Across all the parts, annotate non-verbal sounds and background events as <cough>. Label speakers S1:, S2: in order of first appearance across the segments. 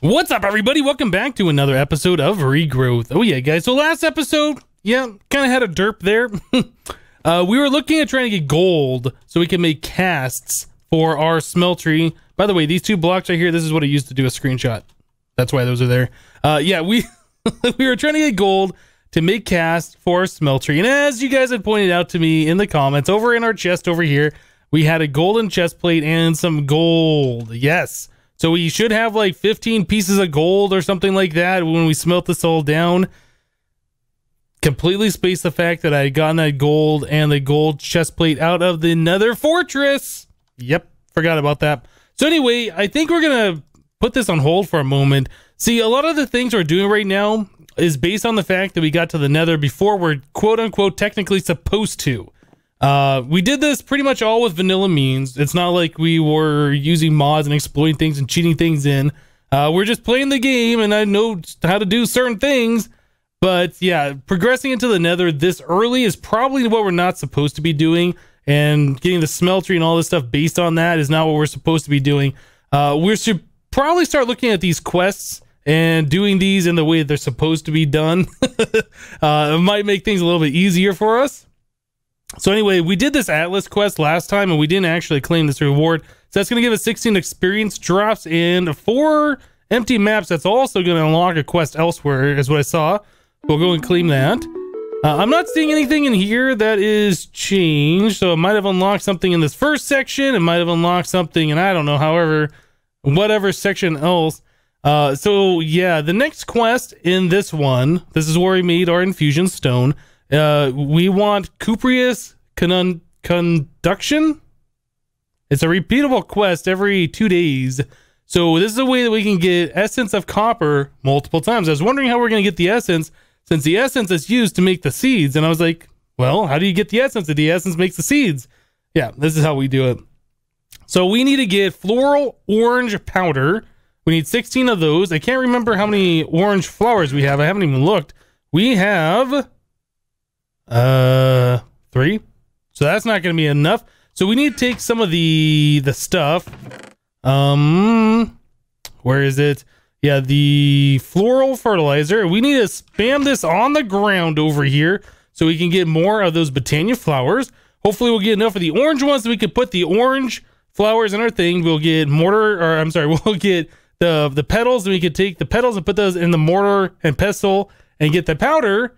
S1: What's up, everybody? Welcome back to another episode of Regrowth. Oh, yeah, guys. So, last episode, yeah, kind of had a derp there. <laughs> uh, we were looking at trying to get gold so we can make casts for our smeltery. By the way, these two blocks right here, this is what I used to do a screenshot. That's why those are there. Uh, yeah, we <laughs> we were trying to get gold to make casts for our smeltery. And as you guys had pointed out to me in the comments, over in our chest over here, we had a golden chest plate and some gold. Yes. So we should have like 15 pieces of gold or something like that when we smelt this all down. Completely spaced the fact that I had gotten that gold and the gold chest plate out of the nether fortress. Yep, forgot about that. So anyway, I think we're going to put this on hold for a moment. See, a lot of the things we're doing right now is based on the fact that we got to the nether before we're quote unquote technically supposed to. Uh, we did this pretty much all with vanilla means. It's not like we were using mods and exploiting things and cheating things in. Uh, we're just playing the game, and I know how to do certain things. But yeah, progressing into the nether this early is probably what we're not supposed to be doing. And getting the smeltery and all this stuff based on that is not what we're supposed to be doing. Uh, we should probably start looking at these quests and doing these in the way they're supposed to be done. <laughs> uh, it might make things a little bit easier for us. So anyway, we did this Atlas quest last time and we didn't actually claim this reward. So that's going to give us 16 experience drops and four empty maps. That's also going to unlock a quest elsewhere is what I saw. We'll go and claim that. Uh, I'm not seeing anything in here that is changed. So it might have unlocked something in this first section. It might have unlocked something and I don't know, however, whatever section else. Uh, so yeah, the next quest in this one, this is where we made our infusion stone. Uh, we want Cuprius con- Conduction. It's a repeatable quest every two days. So this is a way that we can get essence of copper multiple times. I was wondering how we're going to get the essence since the essence is used to make the seeds. And I was like, well, how do you get the essence if the essence makes the seeds? Yeah, this is how we do it. So we need to get floral orange powder. We need 16 of those. I can't remember how many orange flowers we have. I haven't even looked. We have uh, three. So that's not going to be enough. So we need to take some of the the stuff. Um, where is it? Yeah, the floral fertilizer. We need to spam this on the ground over here so we can get more of those Botania flowers. Hopefully, we'll get enough of the orange ones so we can put the orange flowers in our thing. We'll get mortar, or I'm sorry, <laughs> we'll get the the petals, and we could take the petals and put those in the mortar and pestle and get the powder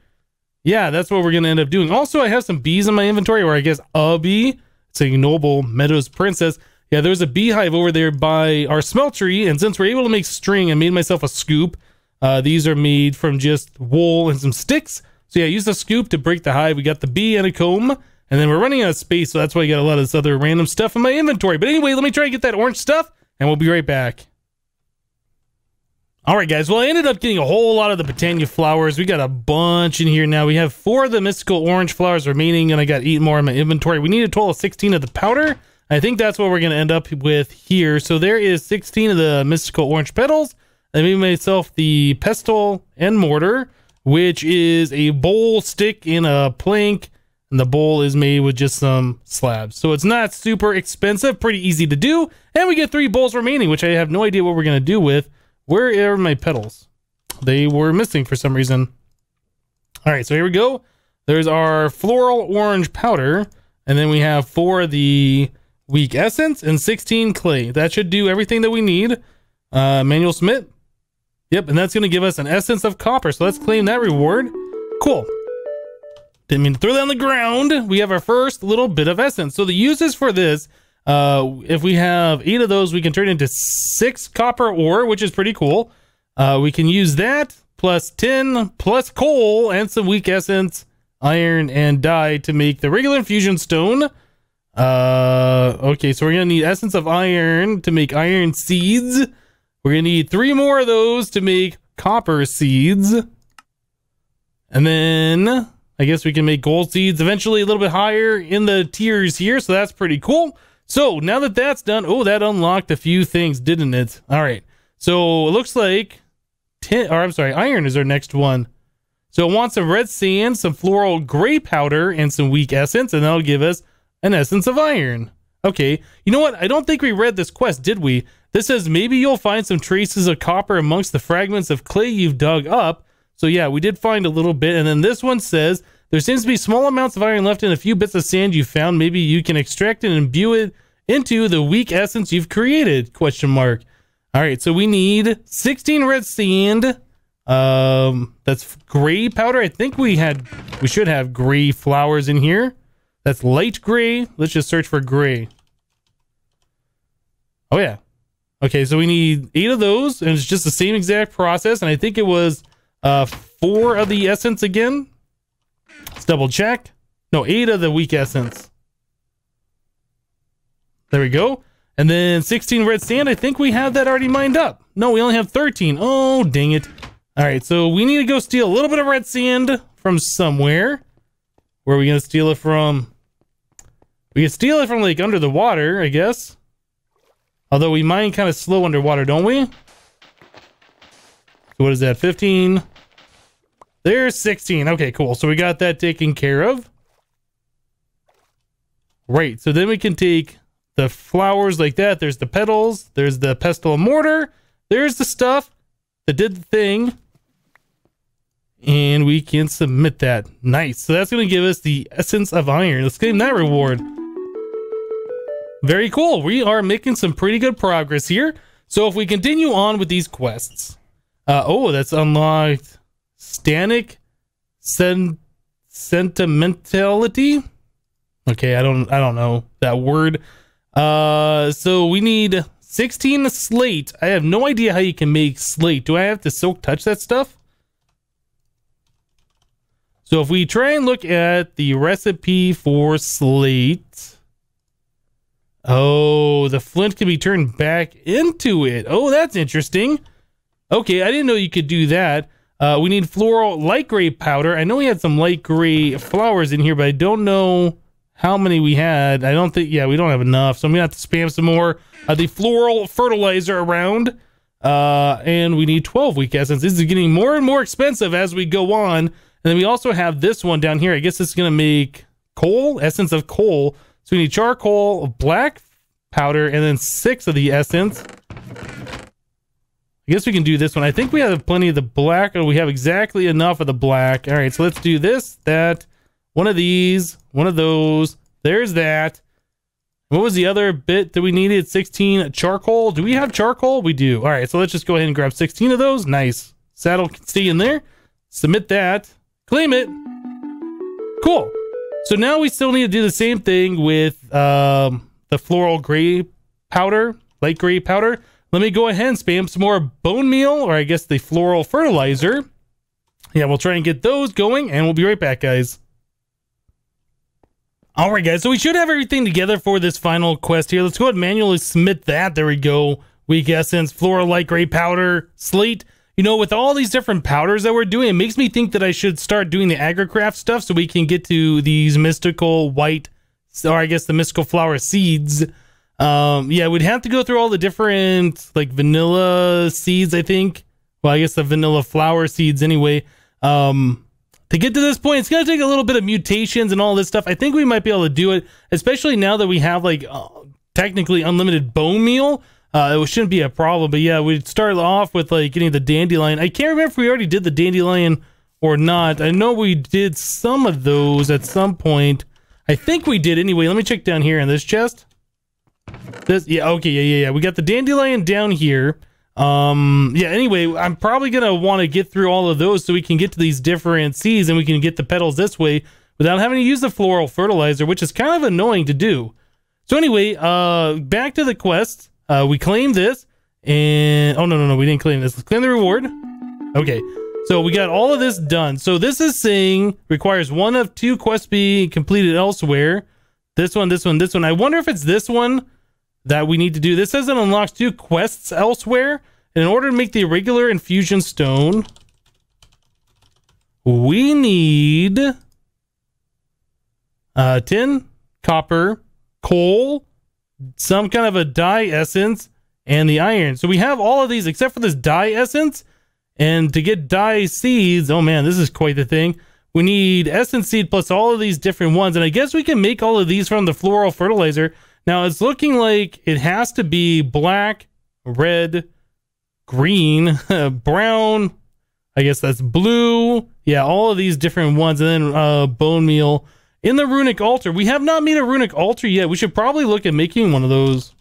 S1: yeah, that's what we're going to end up doing. Also, I have some bees in my inventory, or I guess a bee. It's a noble meadows princess. Yeah, there's a beehive over there by our smeltery, and since we're able to make string, I made myself a scoop. Uh, these are made from just wool and some sticks. So yeah, I used a scoop to break the hive. We got the bee and a comb, and then we're running out of space, so that's why I got a lot of this other random stuff in my inventory. But anyway, let me try and get that orange stuff, and we'll be right back. All right, guys. Well, I ended up getting a whole lot of the Botania flowers. We got a bunch in here now. We have four of the mystical orange flowers remaining, and I got eight more in my inventory. We need a total of 16 of the powder. I think that's what we're going to end up with here. So there is 16 of the mystical orange petals. I made myself the pestle and mortar, which is a bowl stick in a plank, and the bowl is made with just some slabs. So it's not super expensive, pretty easy to do. And we get three bowls remaining, which I have no idea what we're going to do with. Where are my petals? They were missing for some reason. All right, so here we go. There's our floral orange powder, and then we have four of the weak essence and 16 clay. That should do everything that we need. Uh, Manual submit. Yep, and that's going to give us an essence of copper. So let's claim that reward. Cool. Didn't mean to throw that on the ground. We have our first little bit of essence. So the uses for this uh, if we have eight of those, we can turn into six copper ore, which is pretty cool. Uh, we can use that plus 10 plus coal and some weak essence, iron, and dye to make the regular infusion stone. Uh, okay, so we're going to need essence of iron to make iron seeds. We're going to need three more of those to make copper seeds. And then I guess we can make gold seeds eventually a little bit higher in the tiers here. So that's pretty cool. So now that that's done, oh, that unlocked a few things, didn't it? All right. So it looks like tin, or I'm sorry, iron is our next one. So it wants some red sand, some floral gray powder, and some weak essence, and that'll give us an essence of iron. Okay. You know what? I don't think we read this quest, did we? This says maybe you'll find some traces of copper amongst the fragments of clay you've dug up. So yeah, we did find a little bit. And then this one says there seems to be small amounts of iron left in a few bits of sand you found. Maybe you can extract it and imbue it into the weak essence you've created? Question mark. All right, so we need 16 red sand. Um, that's gray powder. I think we had, we should have gray flowers in here. That's light gray. Let's just search for gray. Oh yeah. Okay, so we need eight of those, and it's just the same exact process. And I think it was uh four of the essence again. Let's double check. No, eight of the weak essence. There we go. And then 16 red sand. I think we have that already mined up. No, we only have 13. Oh, dang it. All right, so we need to go steal a little bit of red sand from somewhere. Where are we going to steal it from? We can steal it from like under the water, I guess. Although we mine kind of slow underwater, don't we? So what is that, 15? There's 16. Okay, cool. So we got that taken care of. Right, so then we can take the flowers like that. There's the petals. There's the pestle and mortar. There's the stuff that did the thing. And we can submit that. Nice. So that's going to give us the essence of iron. Let's claim that reward. Very cool. We are making some pretty good progress here. So if we continue on with these quests. Uh, oh, that's unlocked. Stanic sen sentimentality. Okay, I don't I don't know that word. Uh, so we need 16 slate. I have no idea how you can make slate. Do I have to silk touch that stuff? So if we try and look at the recipe for slate. Oh, the flint can be turned back into it. Oh, that's interesting. Okay, I didn't know you could do that. Uh, we need floral light gray powder. I know we had some light gray flowers in here, but I don't know how many we had. I don't think, yeah, we don't have enough. So I'm going to have to spam some more uh, the floral fertilizer around. Uh, and we need 12 weak essence. This is getting more and more expensive as we go on. And then we also have this one down here. I guess it's going to make coal, essence of coal. So we need charcoal, black powder, and then six of the essence. I guess we can do this one. I think we have plenty of the black, we have exactly enough of the black. All right, so let's do this, that, one of these, one of those. There's that. What was the other bit that we needed? 16 charcoal. Do we have charcoal? We do. All right, so let's just go ahead and grab 16 of those. Nice. Saddle can stay in there. Submit that. Claim it. Cool. So now we still need to do the same thing with um, the floral gray powder, light gray powder. Let me go ahead and spam some more bone meal, or I guess the floral fertilizer. Yeah, we'll try and get those going, and we'll be right back, guys. All right, guys. So we should have everything together for this final quest here. Let's go ahead and manually submit that. There we go. Weak essence, floral light gray powder, slate. You know, with all these different powders that we're doing, it makes me think that I should start doing the agricraft stuff so we can get to these mystical white, or I guess the mystical flower seeds. Um, yeah, we'd have to go through all the different like vanilla seeds. I think. Well, I guess the vanilla flower seeds anyway. Um, to get to this point, it's going to take a little bit of mutations and all this stuff. I think we might be able to do it, especially now that we have like uh, technically unlimited bone meal. Uh, it shouldn't be a problem. But yeah, we'd start off with like getting the dandelion. I can't remember if we already did the dandelion or not. I know we did some of those at some point. I think we did anyway. Let me check down here in this chest. This, yeah, okay, yeah, yeah, yeah. We got the dandelion down here. Um, yeah, anyway, I'm probably to want to get through all of those so we can get to these different seeds and we can get the petals this way without having to use the floral fertilizer, which is kind of annoying to do. So anyway, uh, back to the quest. Uh, we claim this and, oh, no, no, no, we didn't claim this. Let's claim the reward. Okay. So we got all of this done. So this is saying requires one of two quests be completed elsewhere. This one, this one, this one. I wonder if it's this one that we need to do. This says it unlocks two quests elsewhere. And in order to make the regular infusion stone, we need uh, tin, copper, coal, some kind of a dye essence, and the iron. So we have all of these except for this dye essence. And to get dye seeds, oh man, this is quite the thing. We need essence seed plus all of these different ones. And I guess we can make all of these from the floral fertilizer. Now it's looking like it has to be black, red, green, <laughs> brown. I guess that's blue. Yeah, all of these different ones. And then uh, bone meal in the runic altar. We have not made a runic altar yet. We should probably look at making one of those.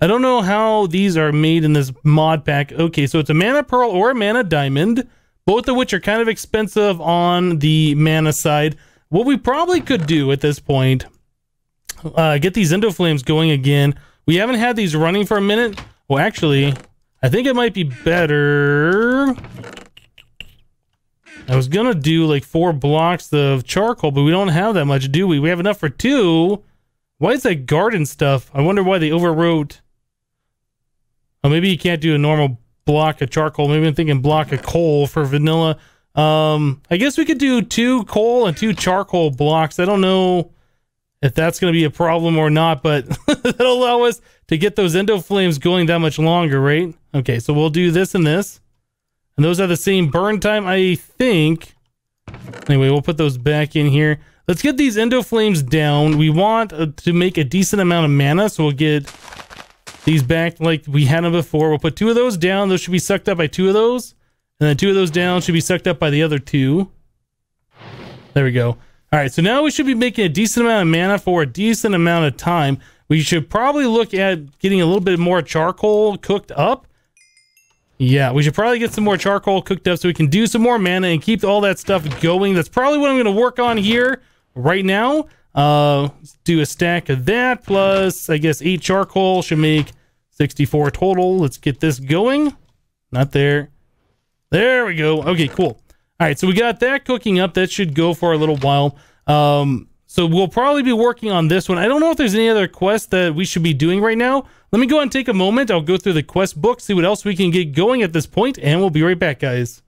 S1: I don't know how these are made in this mod pack. Okay, so it's a mana pearl or a mana diamond, both of which are kind of expensive on the mana side. What we probably could do at this point, uh, get these Endoflames going again. We haven't had these running for a minute. Well, actually, I think it might be better. I was gonna do like four blocks of charcoal, but we don't have that much, do we? We have enough for two. Why is that garden stuff? I wonder why they overwrote. Oh, maybe you can't do a normal block of charcoal. Maybe I'm thinking block of coal for vanilla. Um, I guess we could do two coal and two charcoal blocks. I don't know if that's going to be a problem or not, but <laughs> that'll allow us to get those Endoflames going that much longer, right? Okay, so we'll do this and this. And those are the same burn time, I think. Anyway, we'll put those back in here. Let's get these Endoflames down. We want uh, to make a decent amount of mana, so we'll get these back like we had them before. We'll put two of those down. Those should be sucked up by two of those. And then two of those down should be sucked up by the other two. There we go. All right, so now we should be making a decent amount of mana for a decent amount of time. We should probably look at getting a little bit more charcoal cooked up. Yeah, we should probably get some more charcoal cooked up so we can do some more mana and keep all that stuff going. That's probably what I'm going to work on here right now. Uh, do a stack of that plus, I guess, eight charcoal should make 64 total. Let's get this going. Not there. There we go. Okay, cool. All right, so we got that cooking up. That should go for a little while. Um, so we'll probably be working on this one. I don't know if there's any other quests that we should be doing right now. Let me go and take a moment. I'll go through the quest book, see what else we can get going at this point, and we'll be right back, guys.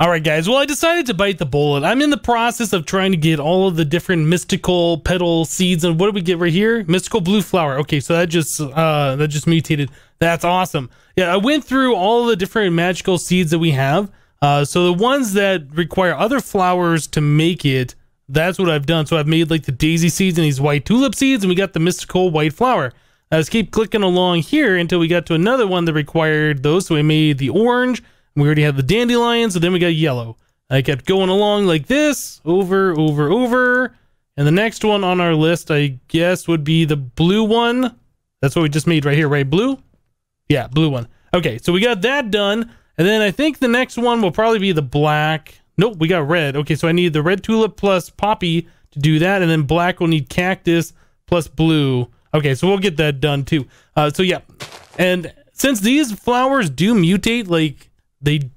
S1: All right, guys. Well, I decided to bite the bullet. I'm in the process of trying to get all of the different mystical petal seeds. And what did we get right here? Mystical blue flower. Okay, so that just uh, that just mutated. That's awesome. Yeah, I went through all the different magical seeds that we have. Uh, so the ones that require other flowers to make it, that's what I've done. So I've made like the daisy seeds and these white tulip seeds, and we got the mystical white flower. I just keep clicking along here until we got to another one that required those. So we made the orange we already had the dandelions, and then we got yellow. I kept going along like this, over, over, over. And the next one on our list, I guess, would be the blue one. That's what we just made right here, right? Blue? Yeah, blue one. Okay, so we got that done. And then I think the next one will probably be the black. Nope, we got red. Okay, so I need the red tulip plus poppy to do that. And then black will need cactus plus blue. Okay, so we'll get that done too. Uh, so yeah, and since these flowers do mutate, like they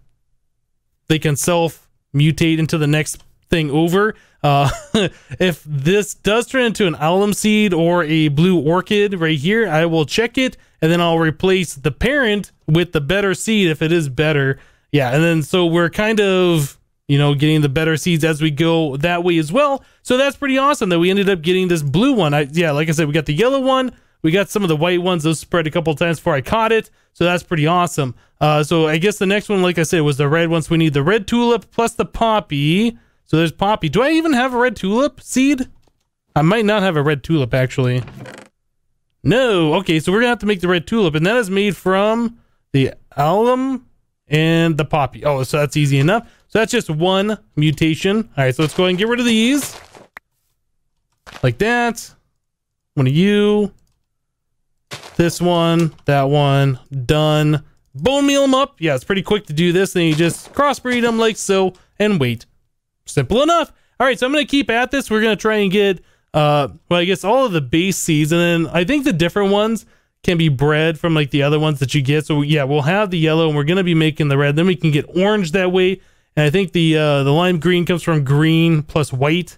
S1: they can self mutate into the next thing over. Uh, <laughs> if this does turn into an allium seed or a blue orchid right here, I will check it and then I'll replace the parent with the better seed if it is better. Yeah, and then so we're kind of you know getting the better seeds as we go that way as well. So that's pretty awesome that we ended up getting this blue one. I, yeah, like I said, we got the yellow one, we got some of the white ones. Those spread a couple times before I caught it. So that's pretty awesome. Uh, so I guess the next one, like I said, was the red ones. We need the red tulip plus the poppy. So there's poppy. Do I even have a red tulip seed? I might not have a red tulip, actually. No. Okay, so we're going to have to make the red tulip. And that is made from the allium and the poppy. Oh, so that's easy enough. So that's just one mutation. All right, so let's go ahead and get rid of these. Like that. One of you. This one, that one, done. Bone meal them up. Yeah, it's pretty quick to do this. Then you just crossbreed them like so and wait. Simple enough. All right, so I'm going to keep at this. We're going to try and get, uh, well, I guess all of the base seeds. And then I think the different ones can be bred from like the other ones that you get. So yeah, we'll have the yellow and we're going to be making the red. Then we can get orange that way. And I think the uh, the lime green comes from green plus white.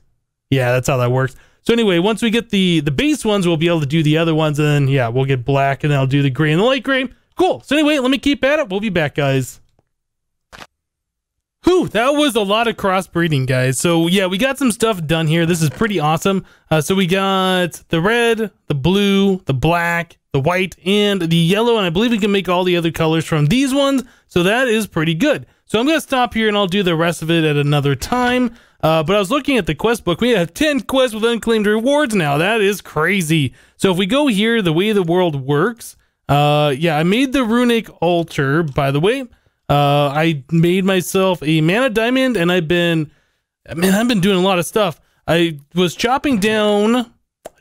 S1: Yeah, that's how that works. So anyway, once we get the the base ones, we'll be able to do the other ones, and then yeah, we'll get black, and then I'll do the gray and the light gray. Cool. So anyway, let me keep at it. We'll be back, guys. Whew, that was a lot of crossbreeding, guys. So yeah, we got some stuff done here. This is pretty awesome. Uh, so we got the red, the blue, the black, the white, and the yellow, and I believe we can make all the other colors from these ones. So that is pretty good. So I'm going to stop here and I'll do the rest of it at another time. Uh, but I was looking at the quest book. We have 10 quests with unclaimed rewards now. That is crazy. So if we go here, the way the world works, uh, yeah, I made the runic altar, by the way. Uh, I made myself a mana diamond and I've been, man, I've been doing a lot of stuff. I was chopping down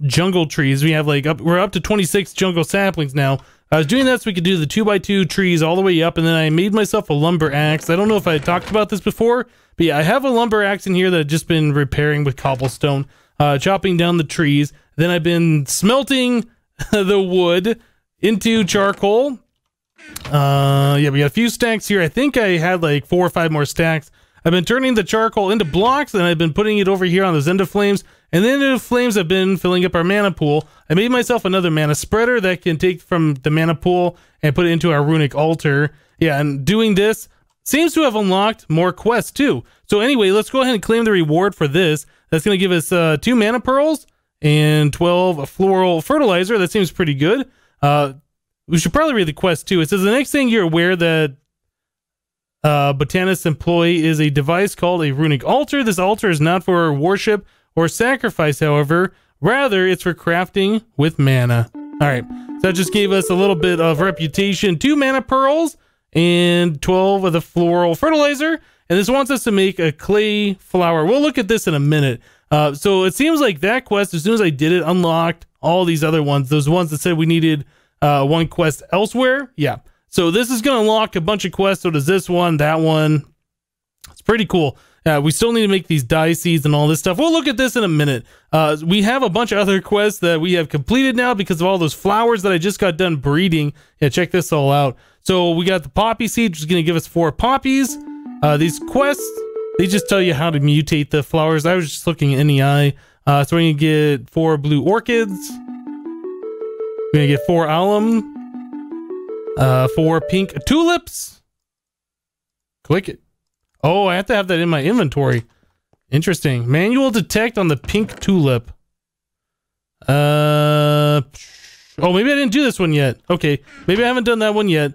S1: jungle trees. We have like up, we're up to 26 jungle saplings now. I was doing that so we could do the two by two trees all the way up, and then I made myself a lumber axe. I don't know if I talked about this before, but yeah, I have a lumber axe in here that I've just been repairing with cobblestone, uh, chopping down the trees. Then I've been smelting <laughs> the wood into charcoal. Uh, yeah, we got a few stacks here. I think I had like four or five more stacks. I've been turning the charcoal into blocks, and I've been putting it over here on the Zenda Flames. And then the flames have been filling up our mana pool. I made myself another mana spreader that can take from the mana pool and put it into our runic altar. Yeah, and doing this seems to have unlocked more quests too. So anyway, let's go ahead and claim the reward for this. That's going to give us uh, two mana pearls and 12 floral fertilizer. That seems pretty good. Uh, we should probably read the quest too. It says the next thing you're aware that uh, Botanist employ is a device called a runic altar. This altar is not for worship or sacrifice, however. Rather, it's for crafting with mana. All right, so that just gave us a little bit of reputation. Two mana pearls and 12 of the floral fertilizer. And this wants us to make a clay flower. We'll look at this in a minute. Uh, so it seems like that quest, as soon as I did it, unlocked all these other ones. Those ones that said we needed uh, one quest elsewhere. Yeah. So this is going to unlock a bunch of quests. So does this one, that one. It's pretty cool. Uh, we still need to make these seeds and all this stuff. We'll look at this in a minute. Uh, we have a bunch of other quests that we have completed now because of all those flowers that I just got done breeding. Yeah, check this all out. So we got the poppy seed, which is going to give us four poppies. Uh, these quests, they just tell you how to mutate the flowers. I was just looking at NEI. Uh, so we're going to get four blue orchids. We're going to get four allium. Uh, four pink tulips. Click it. Oh, I have to have that in my inventory. Interesting. Manual detect on the pink tulip. Uh, oh, maybe I didn't do this one yet. Okay, maybe I haven't done that one yet.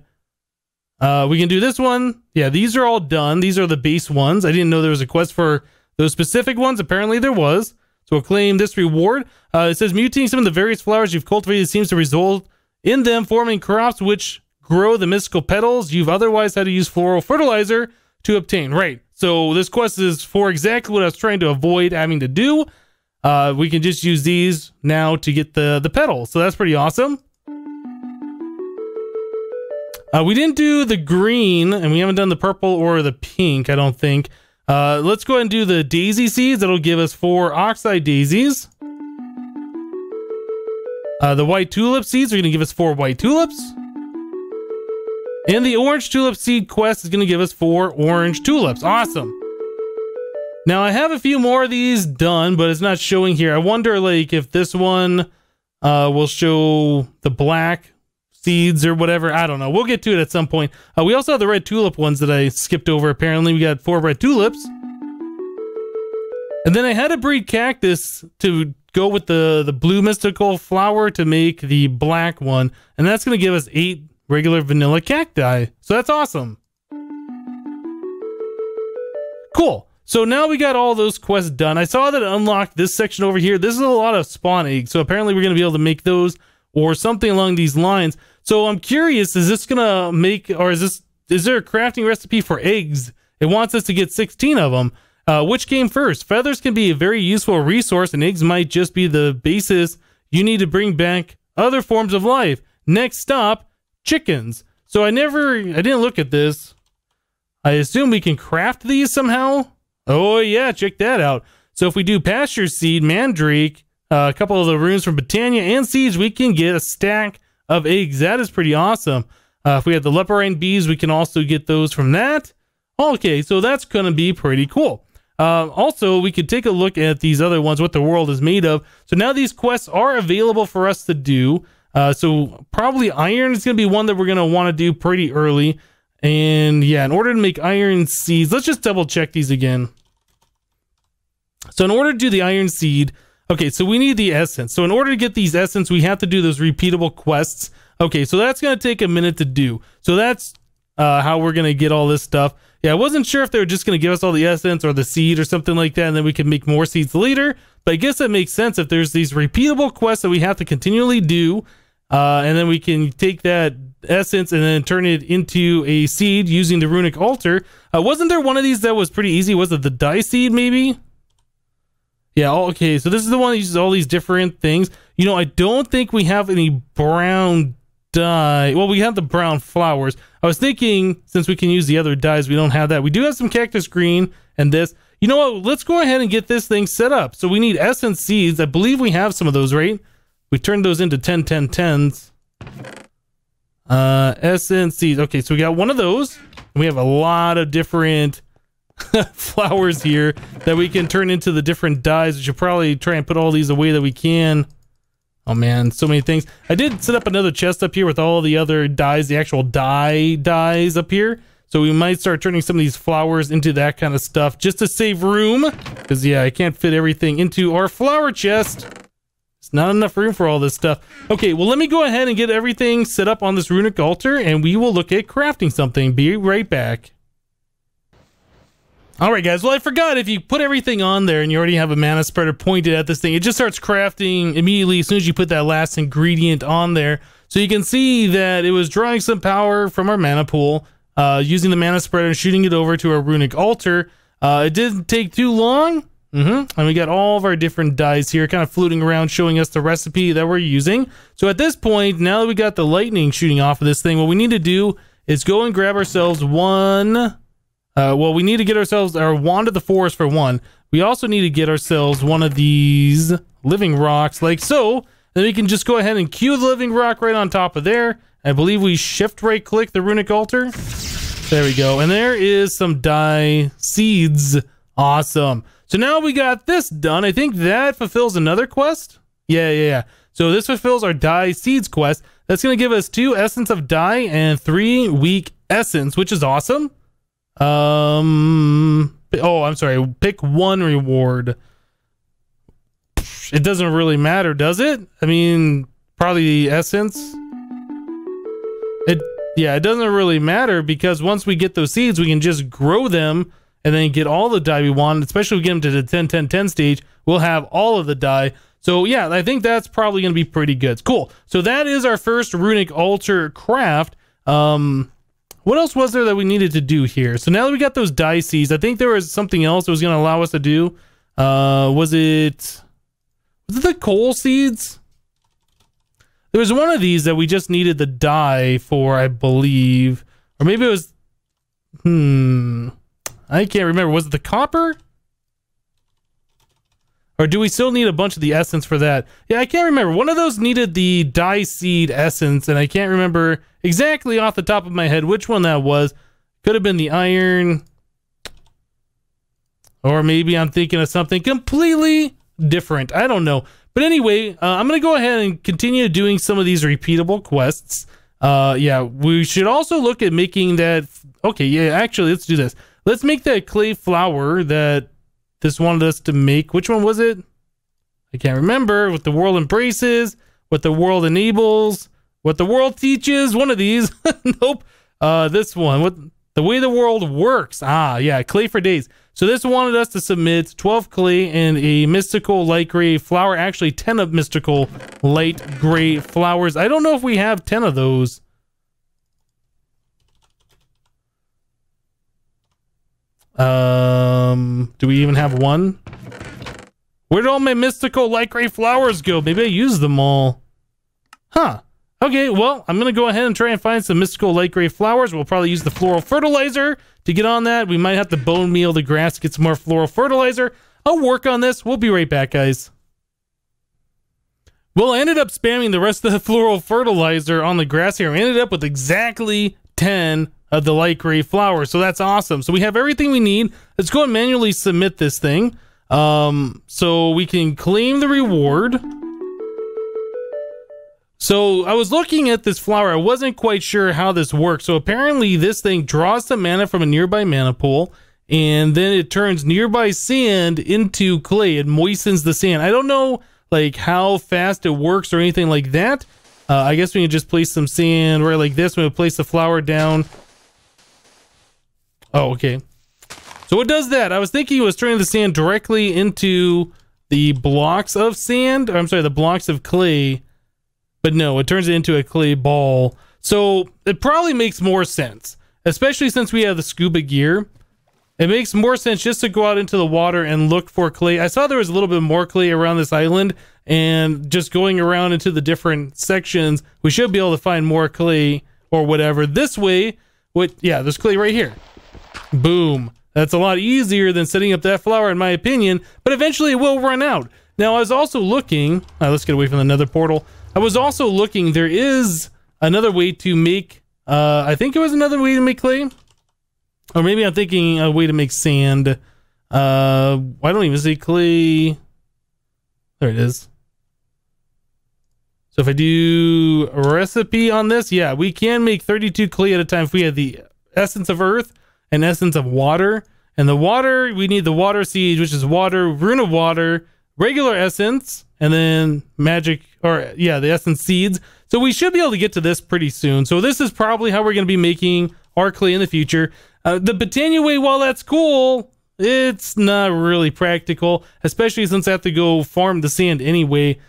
S1: Uh, we can do this one. Yeah, these are all done. These are the base ones. I didn't know there was a quest for those specific ones. Apparently there was. So we'll claim this reward. Uh, it says mutating some of the various flowers you've cultivated seems to result in them forming crops which grow the mystical petals you've otherwise had to use floral fertilizer to obtain. Right. So this quest is for exactly what I was trying to avoid having to do. Uh, we can just use these now to get the, the petals. So that's pretty awesome. Uh, we didn't do the green, and we haven't done the purple or the pink, I don't think. Uh, let's go ahead and do the daisy seeds. That'll give us four oxeye daisies. Uh, the white tulip seeds are going to give us four white tulips. And the orange tulip seed quest is going to give us four orange tulips. Awesome. Now I have a few more of these done, but it's not showing here. I wonder like if this one uh, will show the black seeds or whatever. I don't know. We'll get to it at some point. Uh, we also have the red tulip ones that I skipped over. Apparently we got four red tulips. And then I had to breed cactus to go with the, the blue mystical flower to make the black one. And that's going to give us eight regular vanilla cacti. So that's awesome. Cool. So now we got all those quests done. I saw that it unlocked this section over here. This is a lot of spawn eggs. So apparently we're going to be able to make those or something along these lines. So I'm curious, is this going to make, or is this, is there a crafting recipe for eggs? It wants us to get 16 of them. Uh, which came first? Feathers can be a very useful resource and eggs might just be the basis you need to bring back other forms of life. Next stop, chickens. So I never, I didn't look at this. I assume we can craft these somehow. Oh yeah, check that out. So if we do pasture seed, mandrake, uh, a couple of the runes from Botania and seeds, we can get a stack of eggs. That is pretty awesome. Uh, if we have the leporine bees, we can also get those from that. Okay, so that's going to be pretty cool. Uh, also, we could take a look at these other ones, what the world is made of. So now these quests are available for us to do. Uh, so probably iron is going to be one that we're going to want to do pretty early. And yeah, in order to make iron seeds, let's just double check these again. So in order to do the iron seed, okay, so we need the essence. So in order to get these essence, we have to do those repeatable quests. Okay, so that's going to take a minute to do. So that's uh, how we're gonna get all this stuff. Yeah, I wasn't sure if they were just gonna give us all the essence or the seed or something like that, and then we can make more seeds later. But I guess that makes sense if there's these repeatable quests that we have to continually do, uh, and then we can take that essence and then turn it into a seed using the runic altar. Uh, wasn't there one of these that was pretty easy? Was it the dye seed maybe? Yeah, okay, so this is the one that uses all these different things. You know, I don't think we have any brown dye. Well, we have the brown flowers. I was thinking since we can use the other dyes, we don't have that. We do have some cactus green and this. You know what? Let's go ahead and get this thing set up. So we need essence seeds. I believe we have some of those, right? We turned those into 10, 10, 10s. Uh, seeds. Okay, so we got one of those. We have a lot of different <laughs> flowers here that we can turn into the different dyes. We should probably try and put all these away that we can. Oh man, so many things. I did set up another chest up here with all the other dyes, the actual dye dyes up here. So we might start turning some of these flowers into that kind of stuff just to save room. Because yeah, I can't fit everything into our flower chest. It's not enough room for all this stuff. Okay, well let me go ahead and get everything set up on this runic altar and we will look at crafting something. Be right back. All right, guys. Well, I forgot if you put everything on there and you already have a mana spreader pointed at this thing, it just starts crafting immediately as soon as you put that last ingredient on there. So you can see that it was drawing some power from our mana pool, uh, using the mana spreader and shooting it over to our runic altar. Uh, it didn't take too long. Mm-hmm. And we got all of our different dyes here kind of floating around showing us the recipe that we're using. So at this point, now that we got the lightning shooting off of this thing, what we need to do is go and grab ourselves one uh, well, we need to get ourselves our wand of the forest for one. We also need to get ourselves one of these living rocks like so. Then we can just go ahead and cue the living rock right on top of there. I believe we shift right click the runic altar. There we go. And there is some dye seeds. Awesome. So now we got this done. I think that fulfills another quest. Yeah, yeah, yeah. So this fulfills our dye seeds quest. That's going to give us two essence of dye and three weak essence, which is awesome. Um. Oh, I'm sorry. Pick one reward. It doesn't really matter, does it? I mean, probably the essence. It yeah, it doesn't really matter because once we get those seeds, we can just grow them and then get all the dye we want. Especially if we get them to the 10 10 10 stage, we'll have all of the dye. So yeah, I think that's probably going to be pretty good. Cool. So that is our first runic altar craft. Um, what else was there that we needed to do here? So now that we got those dices, I think there was something else that was going to allow us to do. Uh, was it was it the coal seeds? There was one of these that we just needed the dye for, I believe, or maybe it was. Hmm, I can't remember. Was it the copper? Or do we still need a bunch of the essence for that? Yeah, I can't remember. One of those needed the dye seed essence, and I can't remember exactly off the top of my head which one that was. Could have been the iron. Or maybe I'm thinking of something completely different. I don't know. But anyway, uh, I'm going to go ahead and continue doing some of these repeatable quests. Uh, yeah, we should also look at making that. Okay, yeah, actually, let's do this. Let's make that clay flower that this wanted us to make. Which one was it? I can't remember. What the world embraces, what the world enables, what the world teaches. One of these. <laughs> nope. Uh, this one. What the way the world works. Ah, yeah, clay for days. So this wanted us to submit 12 clay and a mystical light gray flower. Actually, 10 of mystical light gray flowers. I don't know if we have 10 of those. Um, do we even have one? Where did all my mystical light gray flowers go? Maybe I used them all. Huh. Okay, well, I'm going to go ahead and try and find some mystical light gray flowers. We'll probably use the floral fertilizer to get on that. We might have to bone meal the grass get some more floral fertilizer. I'll work on this. We'll be right back, guys. Well, I ended up spamming the rest of the <laughs> floral fertilizer on the grass here. I ended up with exactly 10 of the light gray flower. So that's awesome. So we have everything we need. Let's go and manually submit this thing. Um, so we can claim the reward. So I was looking at this flower. I wasn't quite sure how this works. So apparently this thing draws the mana from a nearby mana pool and then it turns nearby sand into clay. It moistens the sand. I don't know like how fast it works or anything like that. Uh, I guess we can just place some sand right like this. We place the flower down Oh, okay. So it does that. I was thinking it was turning the sand directly into the blocks of sand. I'm sorry, the blocks of clay. But no, it turns it into a clay ball. So it probably makes more sense, especially since we have the scuba gear. It makes more sense just to go out into the water and look for clay. I saw there was a little bit more clay around this island, and just going around into the different sections, we should be able to find more clay or whatever. This way, what? Yeah, there's clay right here. Boom. That's a lot easier than setting up that flower, in my opinion, but eventually it will run out. Now, I was also looking, right, let's get away from the nether portal. I was also looking, there is another way to make, uh, I think it was another way to make clay. Or maybe I'm thinking a way to make sand. Uh, I don't even see clay. There it is. So if I do a recipe on this, yeah, we can make 32 clay at a time if we had the essence of earth an essence of water. And the water, we need the water seeds, which is water, rune of water, regular essence, and then magic, or yeah, the essence seeds. So we should be able to get to this pretty soon. So this is probably how we're going to be making our clay in the future. Uh, the Botania way, while that's cool, it's not really practical, especially since I have to go farm the sand anyway.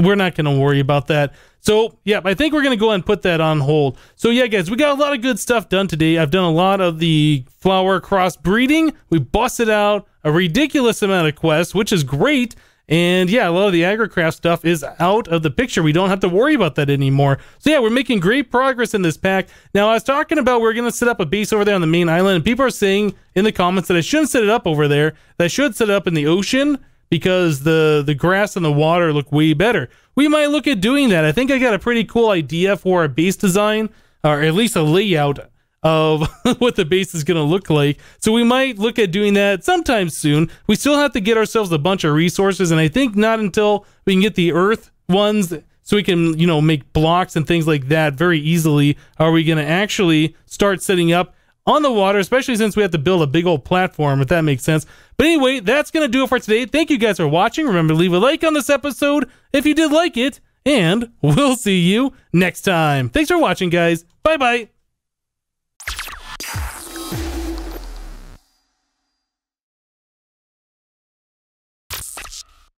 S1: We're not going to worry about that. So, yeah, I think we're going to go ahead and put that on hold. So, yeah, guys, we got a lot of good stuff done today. I've done a lot of the flower cross breeding. We busted out a ridiculous amount of quests, which is great. And yeah, a lot of the agricraft stuff is out of the picture. We don't have to worry about that anymore. So yeah, we're making great progress in this pack. Now, I was talking about we're going to set up a base over there on the main island, and people are saying in the comments that I shouldn't set it up over there, that I should set it up in the ocean because the the grass and the water look way better. We might look at doing that. I think I got a pretty cool idea for a base design, or at least a layout of <laughs> what the base is going to look like. So we might look at doing that sometime soon. We still have to get ourselves a bunch of resources, and I think not until we can get the earth ones so we can, you know, make blocks and things like that very easily are we going to actually start setting up on the water, especially since we have to build a big old platform, if that makes sense. But anyway, that's going to do it for today. Thank you guys for watching. Remember to leave a like on this episode if you did like it, and we'll see you next time. Thanks for watching, guys. Bye bye.